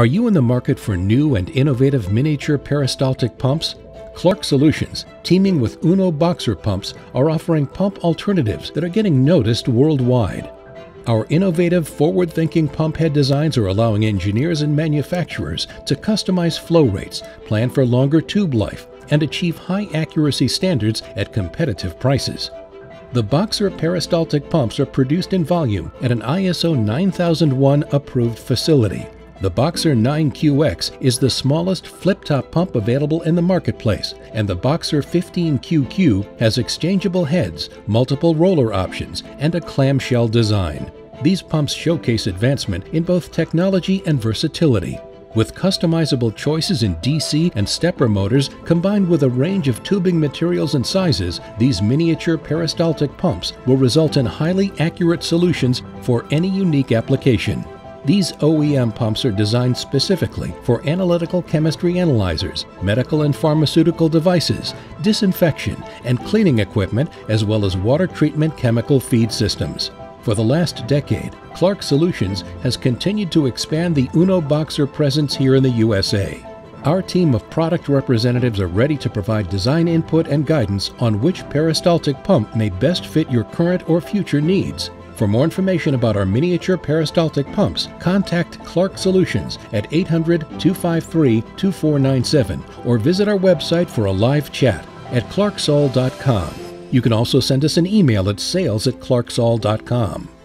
Are you in the market for new and innovative miniature peristaltic pumps? Clark Solutions, teaming with Uno Boxer Pumps, are offering pump alternatives that are getting noticed worldwide. Our innovative, forward thinking pump head designs are allowing engineers and manufacturers to customize flow rates, plan for longer tube life, and achieve high accuracy standards at competitive prices. The Boxer peristaltic pumps are produced in volume at an ISO 9001 approved facility. The Boxer 9QX is the smallest flip-top pump available in the marketplace, and the Boxer 15QQ has exchangeable heads, multiple roller options, and a clamshell design. These pumps showcase advancement in both technology and versatility. With customizable choices in DC and stepper motors combined with a range of tubing materials and sizes, these miniature peristaltic pumps will result in highly accurate solutions for any unique application. These OEM pumps are designed specifically for analytical chemistry analyzers, medical and pharmaceutical devices, disinfection and cleaning equipment, as well as water treatment chemical feed systems. For the last decade, Clark Solutions has continued to expand the Uno Boxer presence here in the USA. Our team of product representatives are ready to provide design input and guidance on which peristaltic pump may best fit your current or future needs. For more information about our miniature peristaltic pumps, contact Clark Solutions at 800 253 2497 or visit our website for a live chat at clarksol.com. You can also send us an email at sales at clarksol.com.